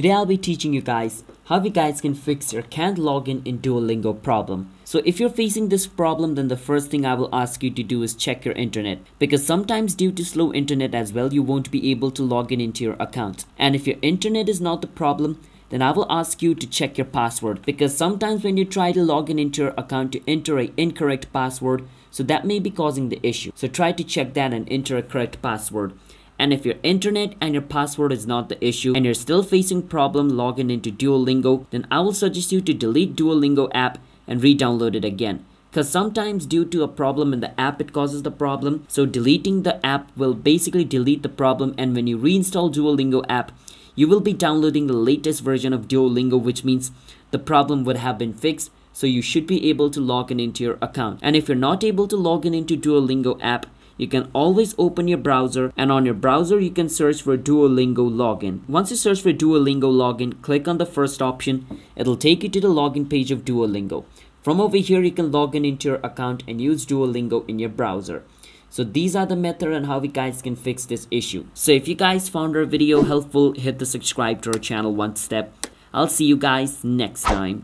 Today I'll be teaching you guys how you guys can fix your can't login in Duolingo problem. So if you're facing this problem then the first thing I will ask you to do is check your internet because sometimes due to slow internet as well you won't be able to log in into your account. And if your internet is not the problem then I will ask you to check your password because sometimes when you try to log in into your account to enter a incorrect password so that may be causing the issue. So try to check that and enter a correct password. And if your internet and your password is not the issue and you're still facing problem logging into Duolingo, then I will suggest you to delete Duolingo app and re-download it again. Cause sometimes due to a problem in the app it causes the problem. So deleting the app will basically delete the problem and when you reinstall Duolingo app, you will be downloading the latest version of Duolingo which means the problem would have been fixed so you should be able to log in into your account. And if you're not able to log in into Duolingo app, you can always open your browser and on your browser you can search for Duolingo login. Once you search for Duolingo login, click on the first option. It'll take you to the login page of Duolingo. From over here you can log in into your account and use Duolingo in your browser. So these are the method and how we guys can fix this issue. So if you guys found our video helpful, hit the subscribe to our channel one step. I'll see you guys next time.